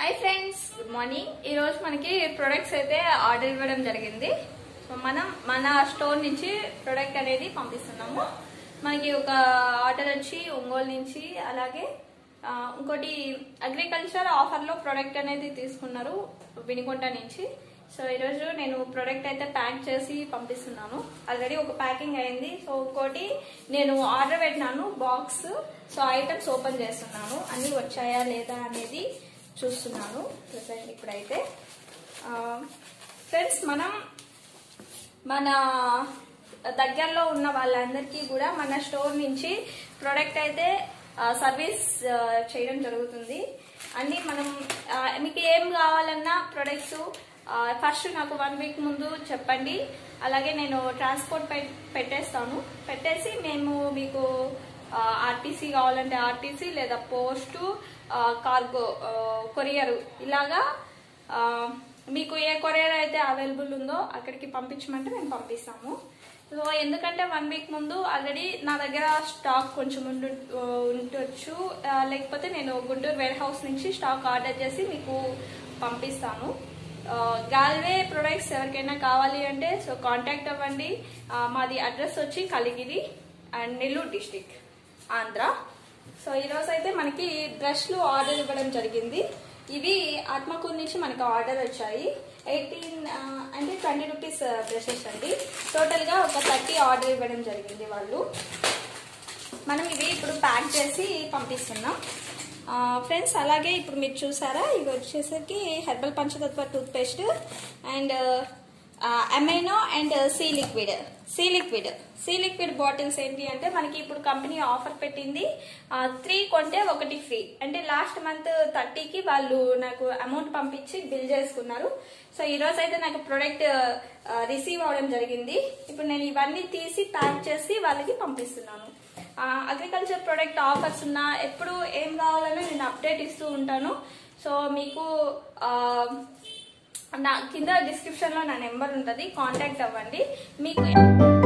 Hi friends good morning ఈరోజు మనకి products అయితే ఆర్డర్ ఇవ్వడం జరిగింది. సో మనం మన స్టోర్ నుంచి ప్రొడక్ట్ అనేది పంపిస్తున్నాము. మనకి ఒక ఆర్డర్ వచ్చి ఒంగోలు నుంచి అలాగే ఇంకోటి అగ్రికల్చర్ ఆఫర్లో ప్రొడక్ట్ అనేది తీసుకున్నారు వినికొండ నుంచి. సో ఈరోజు నేను ప్రొడక్ట్ అయితే ప్యాక్ చేసి పంపిస్తున్నాను. ఆల్రెడీ ఒక ప్యాకింగ్ అయింది. సో ఇంకోటి నేను ఆర్డర్ పెట్టినాను. బాక్స్ సో ఐటమ్స్ ఓపెన్ చేస్తున్నాను. అన్నీ వచ్చాయా లేదా అనేది చూస్తున్నాను ప్రజెంట్ ఇప్పుడైతే ఫ్రెండ్స్ మనం మన దగ్గరలో ఉన్న వాళ్ళందరికీ కూడా మన స్టోర్ నుంచి ప్రోడక్ట్ అయితే సర్వీస్ చేయడం జరుగుతుంది. అన్ని మనం మీకు ఏం కావాలన్నా ప్రొడక్ట్స్ ఫస్ట్ నాకు వన్ వీక్ ముందు చెప్పండి. అలాగే నేను ట్రాన్స్పోర్ట్ పె- పెట్టేస్తాను. పెట్టేసి మేము మీకు ఆర్టీసీ కావాలంటే ఆర్టీసీ లేదా పోస్టు కార్గో కొరియర్. ఇలాగా మీకు ఏ కొరియర్ అయితే అవైలబుల్ ఉందో అక్కడికి పంపించమంటే మేము పంపిస్తాము. సో ఎందుకంటే వన్ వీక్ ముందు ఆల్రెడీ నా దగ్గర స్టాక్ కొంచెం ఉండు ఉండొచ్చు. లేకపోతే నేను గుంటూరు వేర్ హౌస్ నుంచి స్టాక్ ఆర్డర్ చేసి మీకు పంపిస్తాను. గాల్వే ప్రొడక్ట్స్ ఎవరికైనా కావాలి అంటే సో కాంటాక్ట్ అవ్వండి. మాది అడ్రస్ వచ్చి Kaligiri and Nellore district Andhra. So ఈరోజు అయితే మనకి బ్రష్లు ఆర్డర్ ఇవ్వడం జరిగింది. ఇవి ఆత్మకూరు నుంచి మనకు ఆర్డర్ వచ్చాయి. ఎయిటీన్ అంటే ట్వంటీ రూపీస్ బ్రషెస్ అండి. టోటల్గా ఒక థర్టీ ఆర్డర్ ఇవ్వడం జరిగింది వాళ్ళు. మనం ఇవి ఇప్పుడు ప్యాక్ చేసి పంపిస్తున్నాం. ఫ్రెండ్స్ అలాగే ఇప్పుడు మీరు చూసారా? ఇవి వచ్చేసరికి herbal Panchatatva toothpaste and amino and sea liquid sea liquid sea liquid bottles ఏంటి అంటే మనకి ఇప్పుడు కంపెనీ ఆఫర్ పెట్టింది uh, త్రీ కొంటే ఒకటి ఫ్రీ అంటే లాస్ట్ మంత్ థర్టీకి వాళ్ళు నాకు అమౌంట్ పంపించి బిల్ చేసుకున్నారు. సో ఈరోజు అయితే నాకు ప్రొడక్ట్ రిసీవ్ అవడం జరిగింది. ఇప్పుడు నేను ఇవన్నీ తీసి ప్యాక్ చేసి వాళ్ళకి పంపిస్తున్నాను. అగ్రికల్చర్ ప్రొడక్ట్ ఆఫర్స్ ఉన్నా ఎప్పుడు ఏం కావాలనో నేను అప్డేట్ ఇస్తూ ఉంటాను. సో మీకు uh, నా కింద డిస్క్రిప్షన్లో నా నెంబర్ ఉంటుంది. కాంటాక్ట్ అవ్వండి. మీకు